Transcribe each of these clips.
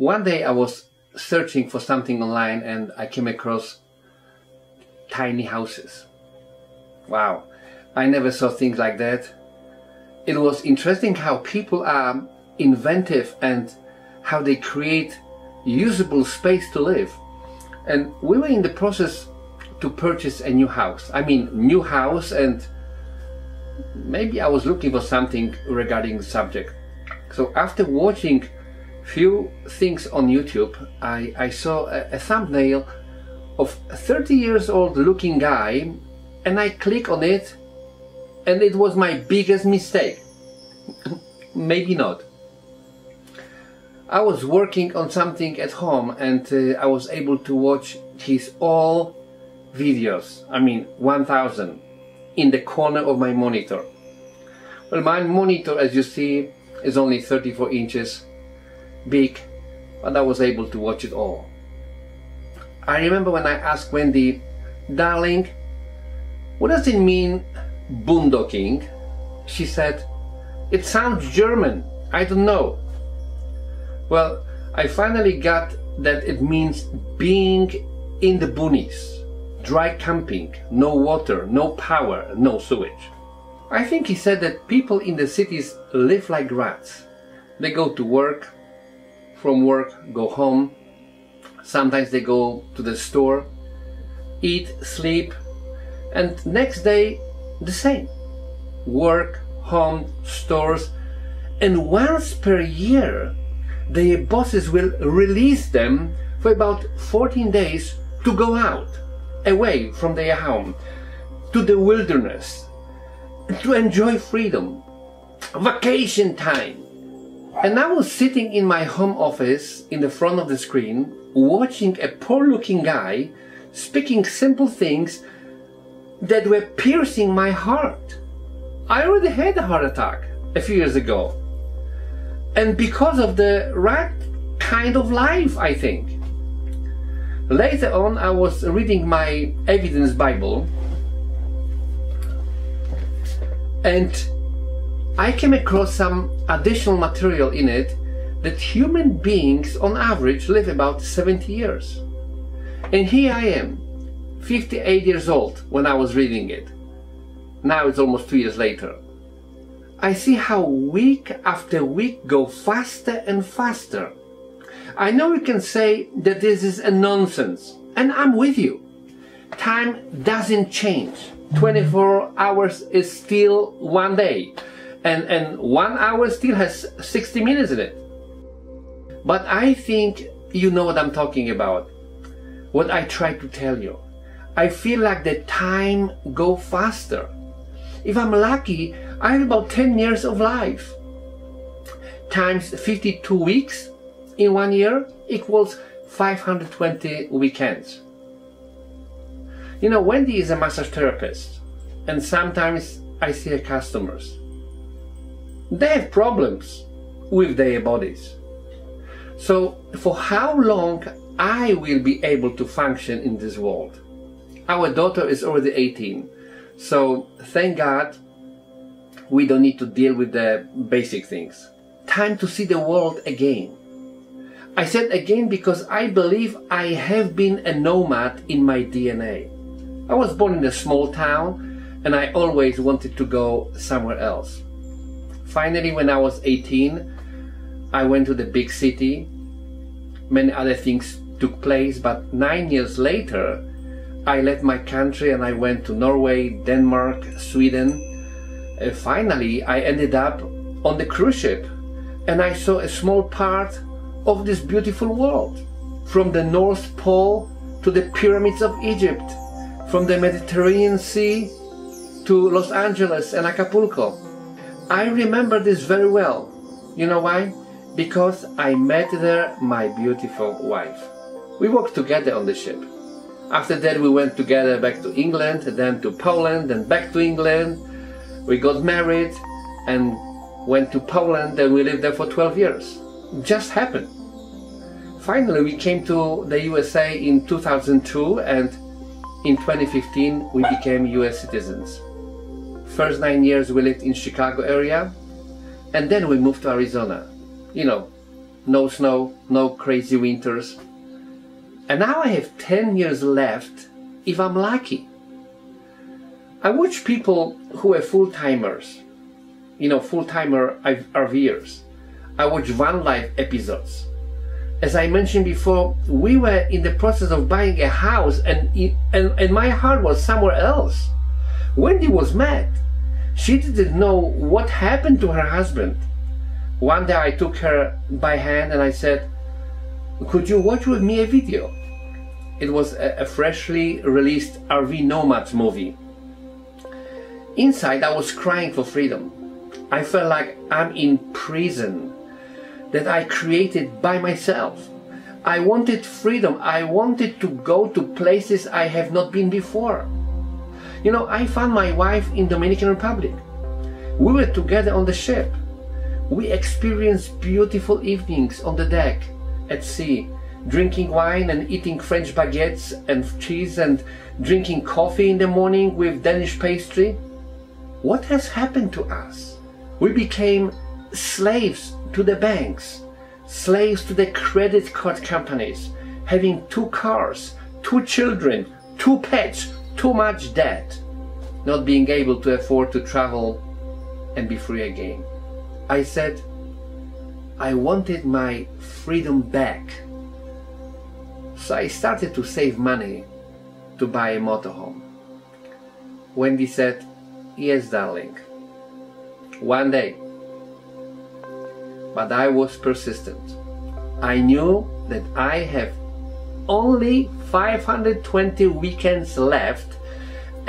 one day I was searching for something online and I came across tiny houses. Wow, I never saw things like that. It was interesting how people are inventive and how they create usable space to live. And we were in the process to purchase a new house. I mean, new house and maybe I was looking for something regarding the subject. So after watching few things on YouTube, I, I saw a, a thumbnail of a 30 years old looking guy and I click on it and it was my biggest mistake. maybe not. I was working on something at home and uh, I was able to watch his all videos. I mean, 1000 in the corner of my monitor. Well, my monitor, as you see, is only 34 inches big, but I was able to watch it all. I remember when I asked Wendy, darling, what does it mean boondocking? She said, it sounds German. I don't know. Well, I finally got that it means being in the boonies, dry camping, no water, no power, no sewage. I think he said that people in the cities live like rats. They go to work, from work go home, sometimes they go to the store, eat, sleep, and next day the same. Work, home, stores, and once per year their bosses will release them for about 14 days to go out, away from their home, to the wilderness, to enjoy freedom, vacation time. And I was sitting in my home office in the front of the screen, watching a poor looking guy speaking simple things that were piercing my heart. I already had a heart attack a few years ago and because of the right kind of life, I think. Later on, I was reading my evidence Bible and I came across some additional material in it that human beings on average live about 70 years. And here I am, 58 years old when I was reading it. Now it's almost two years later. I see how week after week go faster and faster. I know you can say that this is a nonsense, and I'm with you. Time doesn't change. 24 hours is still one day, and, and one hour still has 60 minutes in it. But I think you know what I'm talking about. What I try to tell you. I feel like the time go faster. If I'm lucky, I have about 10 years of life. Times 52 weeks in one year equals 520 weekends. You know, Wendy is a massage therapist, and sometimes I see her customers. They have problems with their bodies. So, for how long I will be able to function in this world? Our daughter is already 18, so thank God we don't need to deal with the basic things. Time to see the world again. I said again because I believe I have been a nomad in my DNA. I was born in a small town and I always wanted to go somewhere else. Finally, when I was 18, I went to the big city. Many other things took place, but nine years later, I left my country and I went to Norway, Denmark, Sweden, uh, finally, I ended up on the cruise ship and I saw a small part of this beautiful world. From the North Pole to the pyramids of Egypt, from the Mediterranean Sea to Los Angeles and Acapulco. I remember this very well. You know why? Because I met there my beautiful wife. We worked together on the ship. After that, we went together back to England, then to Poland, then back to England, we got married and went to Poland and we lived there for 12 years. It just happened. Finally, we came to the USA in 2002 and in 2015 we became US citizens. First nine years we lived in Chicago area and then we moved to Arizona. You know, no snow, no crazy winters. And now I have 10 years left if I'm lucky. I watch people who are full timers, you know, full timer RVers. I watch van life episodes. As I mentioned before, we were in the process of buying a house and, and, and my heart was somewhere else. Wendy was mad. She didn't know what happened to her husband. One day I took her by hand and I said, could you watch with me a video? It was a, freshly released RV Nomads movie Inside, I was crying for freedom. I felt like I'm in prison that I created by myself. I wanted freedom. I wanted to go to places I have not been before. You know, I found my wife in Dominican Republic. We were together on the ship. We experienced beautiful evenings on the deck at sea, drinking wine and eating French baguettes and cheese and drinking coffee in the morning with Danish pastry what has happened to us? We became slaves to the banks, slaves to the credit card companies, having two cars, two children, two pets, too much debt, not being able to afford to travel and be free again. I said, I wanted my freedom back. So I started to save money to buy a motorhome. Wendy said, Yes, darling. One day. But I was persistent. I knew that I have only 520 weekends left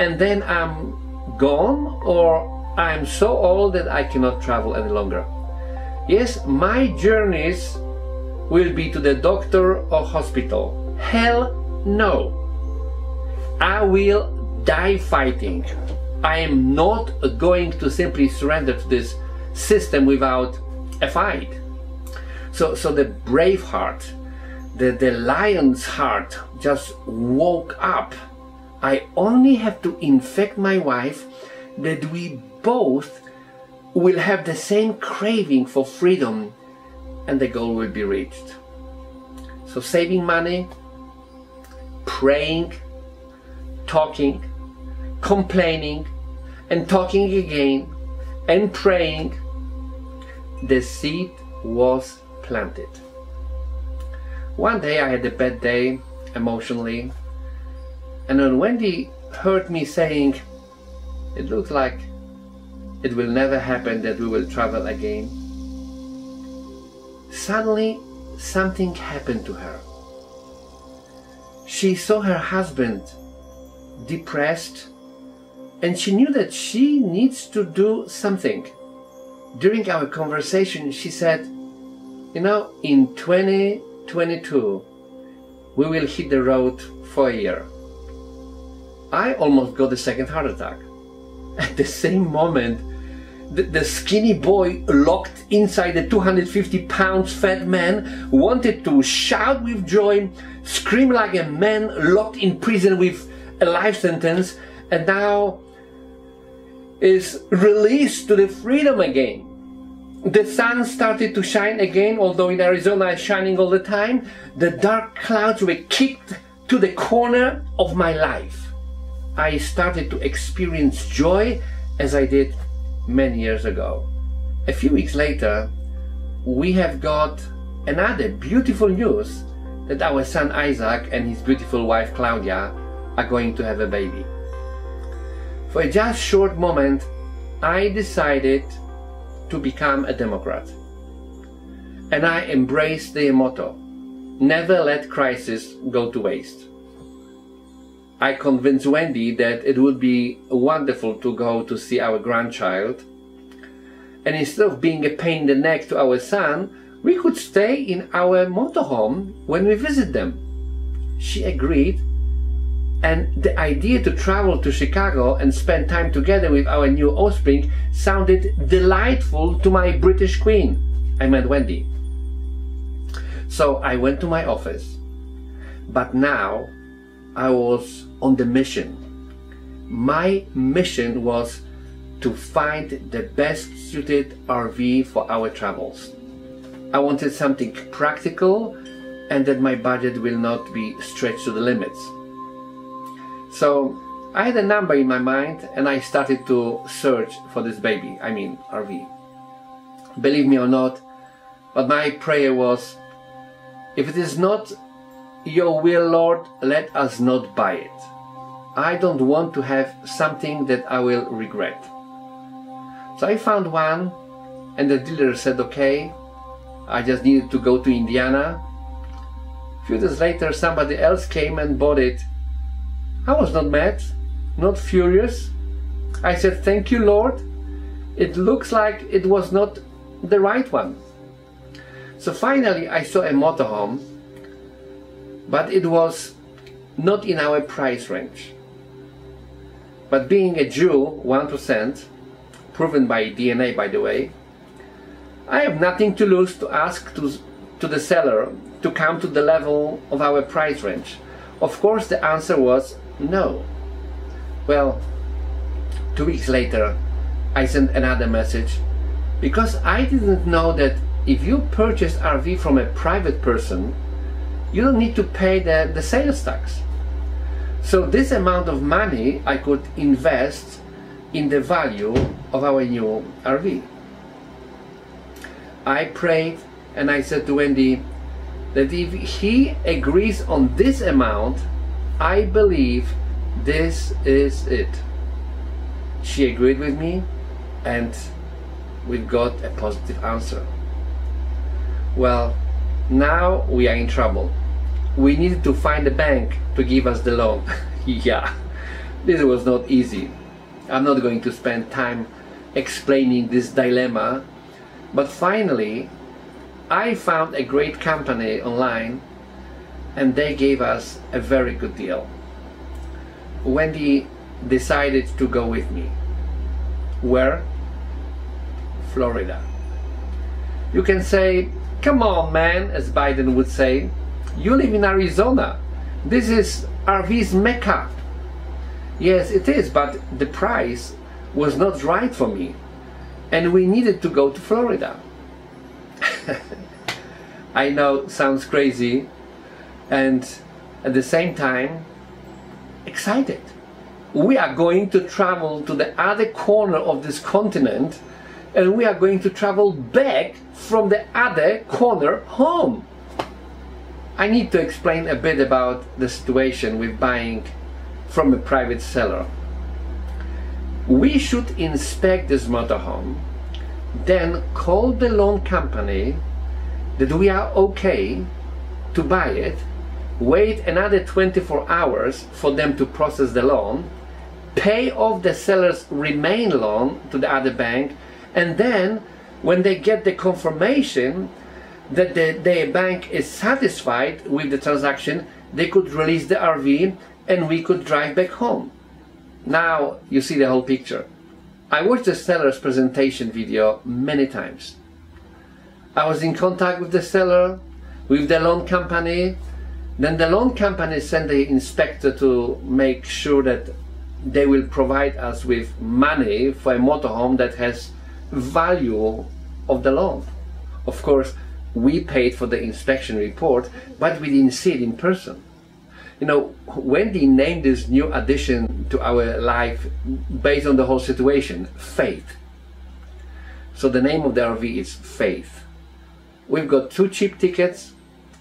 and then I'm gone or I'm so old that I cannot travel any longer. Yes, my journeys will be to the doctor or hospital. Hell no. I will die fighting. I am not going to simply surrender to this system without a fight. So, so the brave heart, the, the lion's heart just woke up. I only have to infect my wife that we both will have the same craving for freedom and the goal will be reached. So saving money, praying, talking, complaining and talking again and praying, the seed was planted. One day I had a bad day emotionally, and when Wendy heard me saying, It looks like it will never happen that we will travel again, suddenly something happened to her. She saw her husband depressed and she knew that she needs to do something. During our conversation, she said, You know, in 2022, we will hit the road for a year. I almost got a second heart attack. At the same moment, the, the, skinny boy locked inside the 250 pounds fat man wanted to shout with joy, scream like a man locked in prison with a life sentence, and now is released to the freedom again. The sun started to shine again, although in Arizona it's shining all the time. The dark clouds were kicked to the corner of my life. I started to experience joy as I did many years ago. A few weeks later, we have got another beautiful news that our son Isaac and his beautiful wife Claudia are going to have a baby. For a just short moment, I decided to become a Democrat. And I embraced their motto never let crisis go to waste. I convinced Wendy that it would be wonderful to go to see our grandchild. And instead of being a pain in the neck to our son, we could stay in our motorhome when we visit them. She agreed and the idea to travel to Chicago and spend time together with our new offspring sounded delightful to my British queen. I meant Wendy. So I went to my office. But now I was on the mission. My mission was to find the best suited RV for our travels. I wanted something practical and that my budget will not be stretched to the limits. So I had a number in my mind and I started to search for this baby, I mean RV. Believe me or not, but my prayer was if it is not your will, Lord, let us not buy it. I don't want to have something that I will regret. So I found one, and the dealer said, okay, I just needed to go to Indiana. A few days later, somebody else came and bought it. I was not mad, not furious. I said, thank you, Lord. It looks like it was not the right one. So finally, I saw a motorhome, but it was not in our price range. But being a Jew, 1%, proven by DNA by the way, I have nothing to lose to ask to, to the seller to come to the level of our price range. Of course, the answer was no. Well, two weeks later, I sent another message because I didn't know that if you purchase RV from a private person, you don't need to pay the, the sales tax. So this amount of money I could invest in the value of our new RV. I prayed and I said to Wendy that if he agrees on this amount, I believe this is it. She agreed with me and we got a positive answer. Well, now we are in trouble. We needed to find a bank to give us the loan. yeah, this was not easy. I'm not going to spend time explaining this dilemma, but finally, I found a great company online and they gave us a very good deal. Wendy decided to go with me. Where? Florida. You can say, Come on, man, as Biden would say. You live in Arizona. This is RV's Mecca. Yes, it is, but the price was not right for me. And we needed to go to Florida. I know, sounds crazy. And at the same time, excited. We are going to travel to the other corner of this continent and we are going to travel back from the other corner home. I need to explain a bit about the situation with buying from a private seller. We should inspect this motorhome, then call the loan company that we are okay to buy it, wait another 24 hours for them to process the loan, pay off the seller's remain loan to the other bank, and then when they get the confirmation that the, their bank is satisfied with the transaction, they could release the RV and we could drive back home. Now you see the whole picture. I watched the seller's presentation video many times. I was in contact with the seller, with the loan company. Then the loan company sent the inspector to make sure that they will provide us with money for a motorhome that has value of the loan. Of course, we paid for the inspection report, but we didn't see it in person. You know, Wendy named this new addition to our life based on the whole situation, faith. So the name of the RV is Faith. We've got two cheap tickets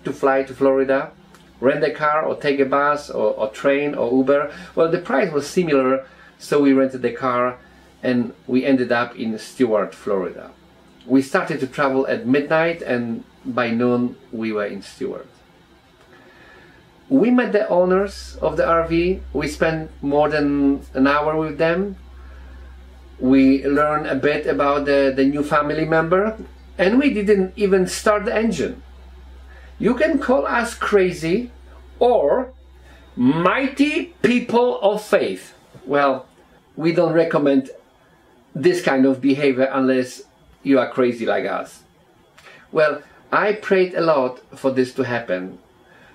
to fly to Florida, rent a car or take a bus or, or train or Uber. Well, the price was similar, so we rented the car and we ended up in Stuart, Florida. We started to travel at midnight and by noon we were in Stuart. We met the owners of the RV. We spent more than an hour with them. We learned a bit about the, the new family member and we didn't even start the engine. You can call us crazy or mighty people of faith. Well, we don't recommend this kind of behavior unless you are crazy like us. Well, I prayed a lot for this to happen,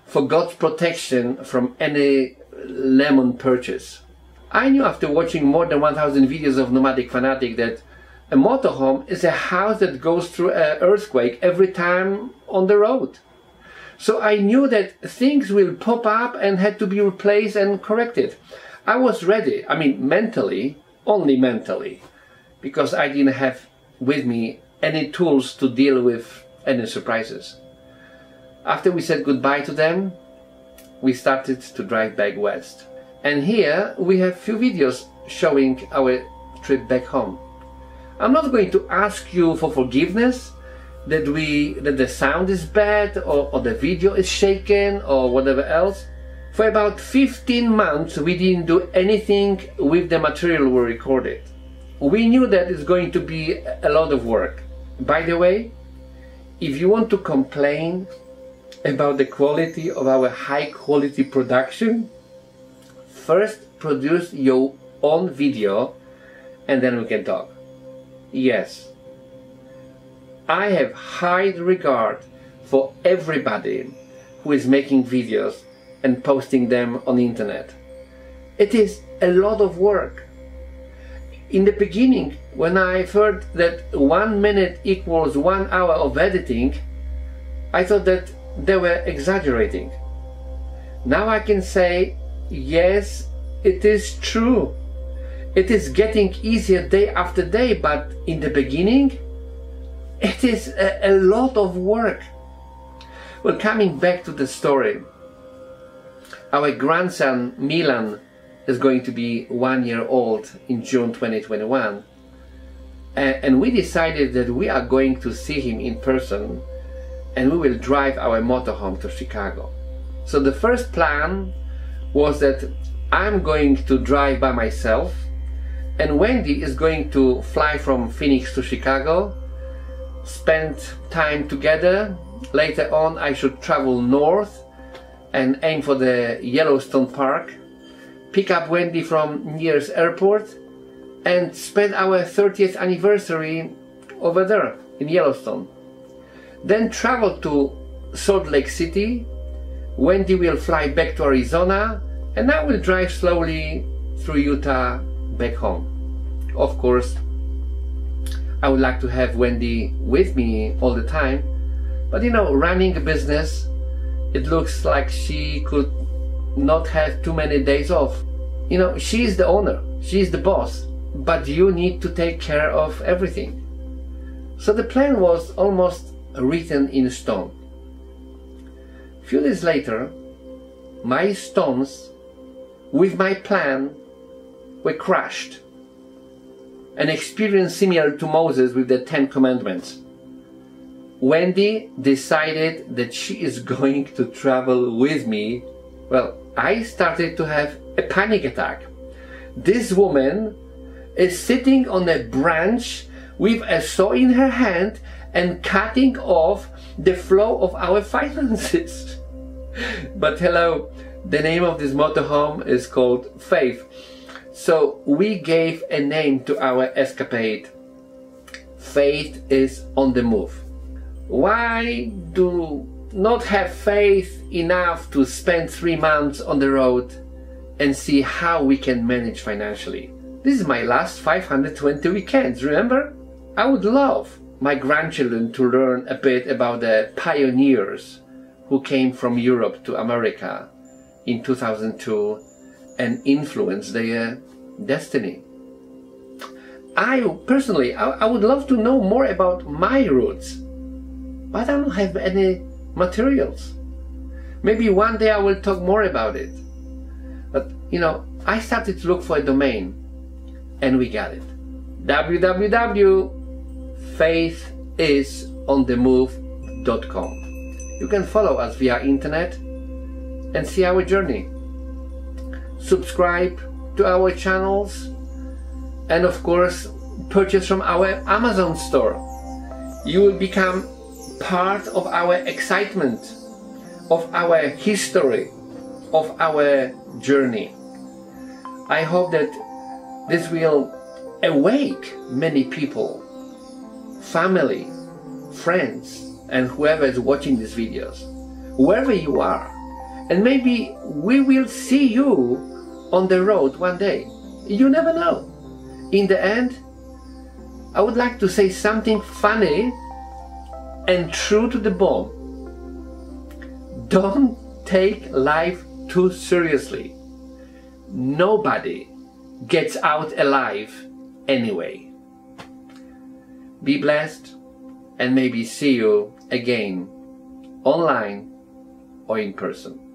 for God's protection from any lemon purchase. I knew after watching more than 1000 videos of Nomadic Fanatic that A motorhome is a house that goes through an earthquake every time on the road. So I knew that things will pop up and had to be replaced and corrected. I was ready, I mean, mentally, only mentally, because I didn't have with me any tools to deal with any surprises. After we said goodbye to them, we started to drive back west. And here we have few videos showing our trip back home. I'm not going to ask you for forgiveness that we that the sound is bad or, or the video is shaken or whatever else. For about 15 months we didn't do anything with the material we recorded. We knew that it's going to be a lot of work. By the way, if you want to complain about the quality of our high quality production, first produce your own video and then we can talk. Yes, I have high regard for everybody who is making videos and posting them on the internet. It is a lot of work. In the beginning, when I heard that one minute equals one hour of editing, I thought that they were exaggerating. Now I can say, yes, it is true. It is getting easier day after day, but in the beginning, it is a, a lot of work. Well, coming back to the story, our grandson Milan is going to be one year old in June 2021. And we decided that we are going to see him in person and we will drive our motorhome to Chicago. So the first plan was that I'm going to drive by myself and Wendy is going to fly from Phoenix to Chicago, spend time together. Later on, I should travel north and aim for the Yellowstone Park, pick up Wendy from Nears Airport, and spend our 30th anniversary over there in Yellowstone. Then travel to Salt Lake City. Wendy will fly back to Arizona, and I will drive slowly through Utah back home. Of course, I would like to have Wendy with me all the time, but you know, running a business, it looks like she could not have too many days off. You know, she's the owner, she's the boss, but you need to take care of everything. So the plan was almost written in stone. Few days later, my stones with my plan were crushed. An experience similar to Moses with the Ten Commandments. Wendy decided that she is going to travel with me. Well, I started to have a panic attack. This woman is sitting on a branch with a saw in her hand and cutting off the flow of our finances. but hello, the name of this motorhome is called Faith. So we gave a name to our escapade. Faith is on the move. Why do not have faith enough to spend three months on the road and see how we can manage financially? This is my last 520 weekends, remember? I would love my grandchildren to learn a bit about the pioneers who came from Europe to America in 2002 and influenced their destiny. I personally, I, I, would love to know more about my roots, but I don't have any materials. Maybe one day I will talk more about it. But you know, I started to look for a domain, and we got it. www faithisonthemove.com. You can follow us via internet and see our journey. Subscribe to our channels and of course purchase from our Amazon store. You will become part of our excitement, of our history, of our journey. I hope that this will awake many people family, friends, and whoever is watching these videos, wherever you are. And maybe we will see you on the road one day. You never know. In the end, I would like to say something funny and true to the bone. Don't take life too seriously. Nobody gets out alive anyway. Be blessed and maybe see you again online or in person.